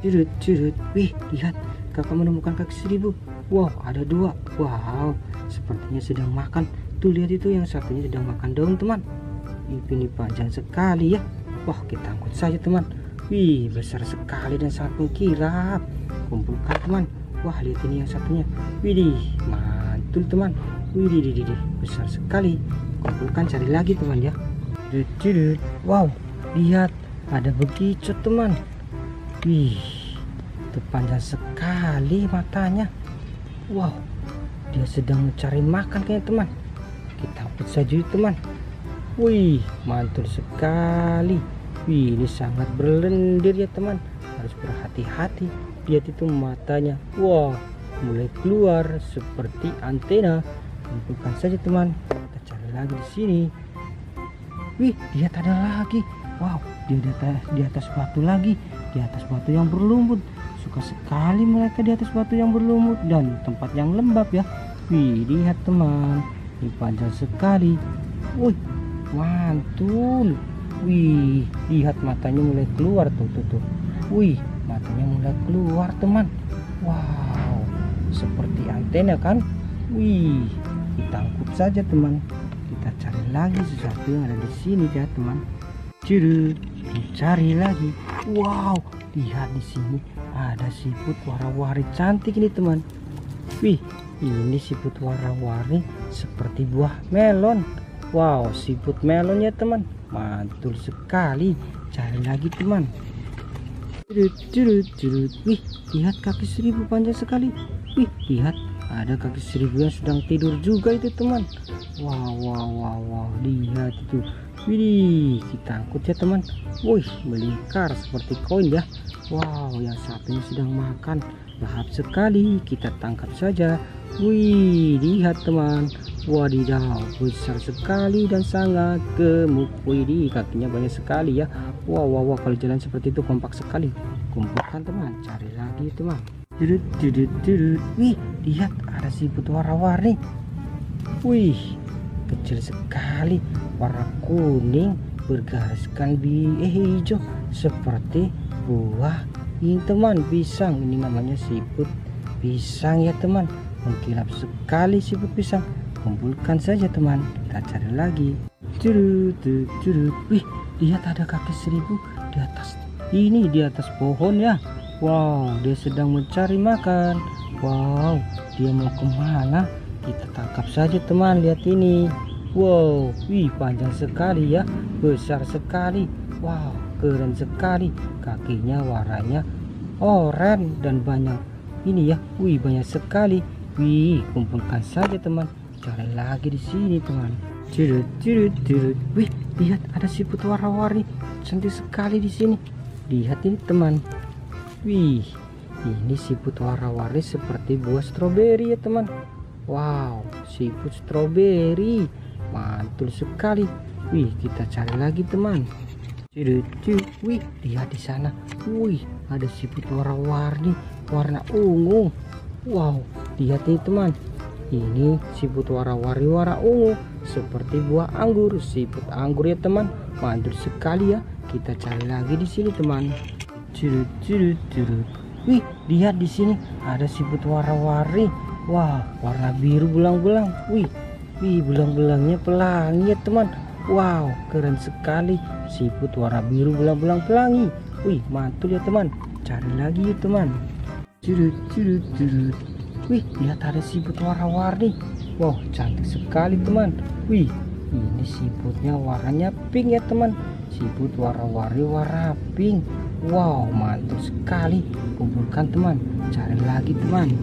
Jurut, jurut. Wih, lihat. Kakak menemukan kaki seribu. Wow, ada dua. Wow, sepertinya sedang makan. Tuh, lihat itu yang satunya sedang makan daun, teman. Ini panjang sekali ya. Wah, kita angkut saja, teman. Wih, besar sekali dan sangat mengkilap. Kumpulkan, teman. Wah, lihat ini yang satunya. Widih, mantul, teman. Widih, widih. besar sekali. Kumpulkan, cari lagi, teman ya. Wow, lihat. Ada begitu, teman. Wih, itu panjang sekali matanya. Wow, dia sedang mencari makan kayaknya teman. Kita angkut saja teman. Wih, mantul sekali. Wih, ini sangat berlendir ya teman. Harus berhati-hati. Lihat itu matanya. Wah, mulai keluar seperti antena. Kumpulkan saja teman. Kita cari lagi di sini. Wih, lihat ada lagi. Wow, dia di atas, di atas batu lagi, di atas batu yang berlumut. Suka sekali mereka di atas batu yang berlumut dan tempat yang lembab ya. Wih, lihat teman, ini panjang sekali. Wih, mantul. Wih, lihat matanya mulai keluar tuh, tuh, tuh. Wih, matanya mulai keluar teman. Wow, seperti antena kan? Wih, kita angkut saja teman. Kita cari lagi sesuatu yang ada di sini ya teman. Curut, cari lagi. Wow, lihat di sini ada siput warna-warni cantik ini teman. Wih, ini siput warna-warni seperti buah melon. Wow, siput melon ya teman. Mantul sekali. Cari lagi teman. Curut, curut, curut. Wih, lihat kaki seribu panjang sekali. Wih, lihat ada kaki seribu yang sedang tidur juga itu teman. Wow, wow, wow, wow. Lihat itu Widih, kita angkut ya teman. Wih, melingkar seperti koin ya. Wow, yang satunya sedang makan. Lahap sekali, kita tangkap saja. Wih, lihat teman. Wadidaw, besar sekali dan sangat gemuk. Widih, kakinya banyak sekali ya. Wow, wow, wow, kalau jalan seperti itu kompak sekali. Kumpulkan teman, cari lagi teman. Wih, lihat ada siput warna-warni. Wih, kecil sekali warna kuning bergariskan eh, hijau seperti buah. Ini teman pisang. Ini namanya siput pisang ya teman. Mengkilap sekali siput pisang. Kumpulkan saja teman. Kita cari lagi. Curut curut. Wih lihat ada kaki seribu di atas. Ini di atas pohon ya. Wow dia sedang mencari makan. Wow dia mau ke mana kita tangkap saja teman lihat ini. Wow wih panjang sekali ya. Besar sekali. Wow keren sekali. Kakinya warnanya oranye dan banyak. Ini ya wih banyak sekali. Wih kumpulkan saja teman. Cari lagi di sini teman. Curut curut curut wih lihat ada siput warna-warni. Cantik sekali di sini. Lihat ini teman. Wih ini siput warna-warni seperti buah stroberi ya teman Wow, siput stroberi. Mantul sekali. Wih, kita cari lagi, teman. Wih, lihat di sana. Wih, ada siput warna-warni, warna ungu. Wow, lihat nih, teman. Ini siput warna-warni warna ungu seperti buah anggur. Siput anggur ya, teman. Mantul sekali ya. Kita cari lagi di sini, teman. Curut. Wih, lihat di sini ada siput warna-warni Wah, warna biru belang-belang. Wih, wih belang-belangnya pelangi ya teman. Wow, keren sekali. Siput warna biru belang-belang pelangi. Wih, mantul ya teman. Cari lagi ya teman. Curut, curut, curut. Wih, lihat ada siput warna-warni. Wow, cantik sekali teman. Wih, ini siputnya warnanya pink ya teman. Siput warna-warni warna pink. Wow, mantul sekali. Kumpulkan teman. Cari lagi teman.